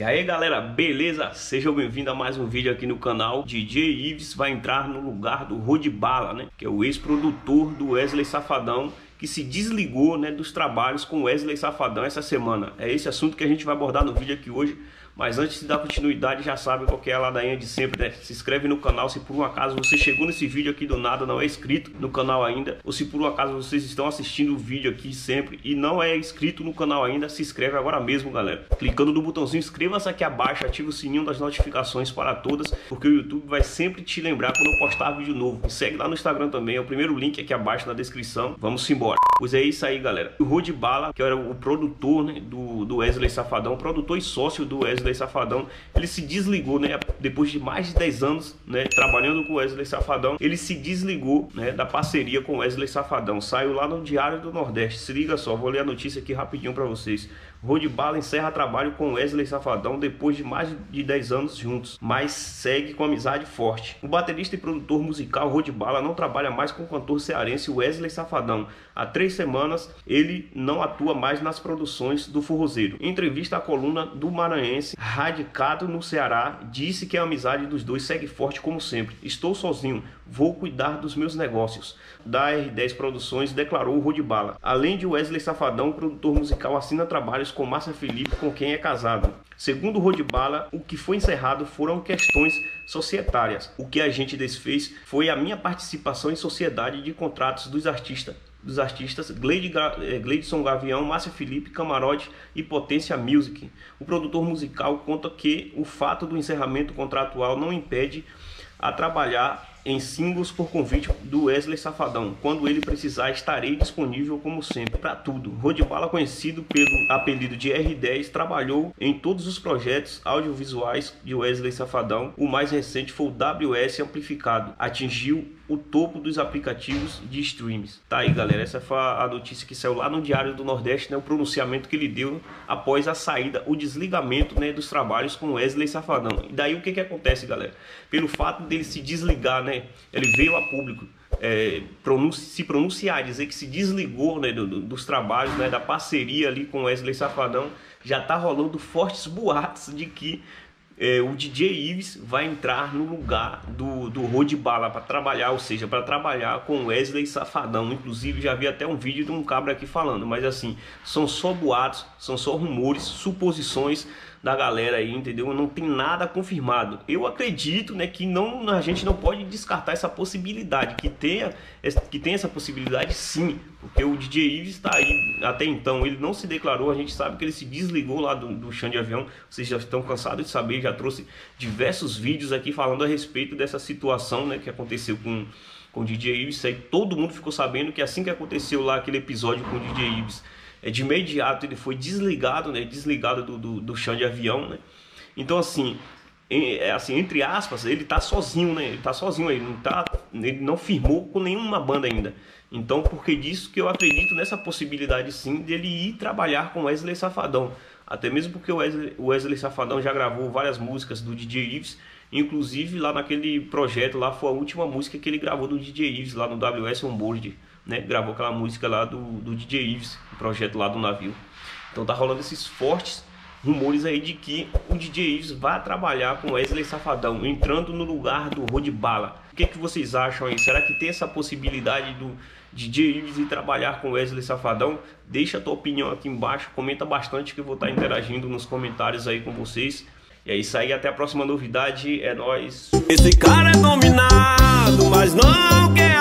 E aí galera, beleza? Sejam bem-vindos a mais um vídeo aqui no canal. DJ Ives vai entrar no lugar do Rod Bala, né? Que é o ex-produtor do Wesley Safadão que se desligou né, dos trabalhos com Wesley Safadão essa semana. É esse assunto que a gente vai abordar no vídeo aqui hoje. Mas antes de dar continuidade, já sabe qual é a ladainha de sempre, né? Se inscreve no canal se por um acaso você chegou nesse vídeo aqui do nada, não é inscrito no canal ainda. Ou se por um acaso vocês estão assistindo o vídeo aqui sempre e não é inscrito no canal ainda, se inscreve agora mesmo, galera. Clicando no botãozinho inscreva-se aqui abaixo, ative o sininho das notificações para todas, porque o YouTube vai sempre te lembrar quando eu postar vídeo novo. Me segue lá no Instagram também, é o primeiro link aqui abaixo na descrição. Vamos embora. Pois é isso aí, galera. O Rod Bala, que era o produtor né, do, do Wesley Safadão, produtor e sócio do Wesley Wesley Safadão, ele se desligou, né? Depois de mais de 10 anos, né? Trabalhando com Wesley Safadão, ele se desligou, né? Da parceria com Wesley Safadão. Saiu lá no Diário do Nordeste. Se liga só, vou ler a notícia aqui rapidinho para vocês. Rod Bala encerra trabalho com Wesley Safadão depois de mais de 10 anos juntos, mas segue com amizade forte. O baterista e produtor musical Rod Bala não trabalha mais com o cantor cearense Wesley Safadão. Há três semanas ele não atua mais nas produções do Forrozeiro. Em entrevista à coluna do Maranhense, radicado no Ceará, disse que a amizade dos dois segue forte como sempre. Estou sozinho, vou cuidar dos meus negócios. Da R10 Produções declarou Rod Bala. Além de Wesley Safadão, o produtor musical assina trabalhos com Márcia Felipe, com quem é casado. Segundo Rodbala, o que foi encerrado foram questões societárias. O que a gente desfez foi a minha participação em sociedade de contratos dos artistas dos artistas eh, Gleidson Gavião, Márcia Felipe, Camarote e Potência Music. O produtor musical conta que o fato do encerramento contratual não impede a trabalhar em singles por convite do Wesley Safadão. Quando ele precisar, estarei disponível como sempre para tudo. Rodbala, conhecido pelo apelido de R10, trabalhou em todos os projetos audiovisuais de Wesley Safadão. O mais recente foi o WS Amplificado. Atingiu o topo dos aplicativos de streams. Tá aí, galera. Essa foi a notícia que saiu lá no Diário do Nordeste, né? O pronunciamento que ele deu após a saída, o desligamento né, dos trabalhos com Wesley Safadão. E daí o que que acontece, galera? Pelo fato dele se desligar, né? Ele veio a público é, pronunci se pronunciar, dizer que se desligou né, do, do, dos trabalhos, né, da parceria ali com Wesley Safadão, já tá rolando fortes boatos de que é, o DJ Ives vai entrar no lugar do, do Rod Bala para trabalhar, ou seja, para trabalhar com Wesley Safadão. Inclusive, já vi até um vídeo de um cabra aqui falando, mas assim, são só boatos, são só rumores, suposições da galera aí, entendeu? Não tem nada confirmado. Eu acredito, né, que não a gente não pode descartar essa possibilidade, que tenha que tem essa possibilidade sim, porque o DJ Ives está aí até então, ele não se declarou, a gente sabe que ele se desligou lá do, do chão de avião. Vocês já estão cansados de saber, já trouxe diversos vídeos aqui falando a respeito dessa situação, né, que aconteceu com com o DJ Ives, aí todo mundo ficou sabendo que assim que aconteceu lá aquele episódio com o DJ Ives, de imediato ele foi desligado, né? Desligado do, do, do chão de avião, né? Então assim, é, assim, entre aspas, ele tá sozinho, né? Ele tá sozinho, ele não tá, ele não firmou com nenhuma banda ainda. Então, porque disso que eu acredito nessa possibilidade sim dele ir trabalhar com Wesley Safadão. Até mesmo porque o Wesley, Wesley Safadão já gravou várias músicas do DJ Ives, inclusive lá naquele projeto lá foi a última música que ele gravou do DJ Ives lá no WS Onboard né, gravou aquela música lá do, do DJ Ives, o projeto lá do navio. Então tá rolando esses fortes rumores aí de que o DJ Ives vai trabalhar com Wesley Safadão, entrando no lugar do Rod Bala. O que, que vocês acham aí? Será que tem essa possibilidade do DJ Ives ir trabalhar com Wesley Safadão? Deixa a tua opinião aqui embaixo, comenta bastante que eu vou estar interagindo nos comentários aí com vocês. E é isso aí, até a próxima novidade, é nóis. Esse cara é dominado, mas não quer